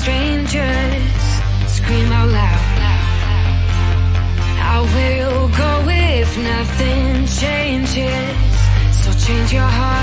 strangers scream out loud. I will go if nothing changes. So change your heart.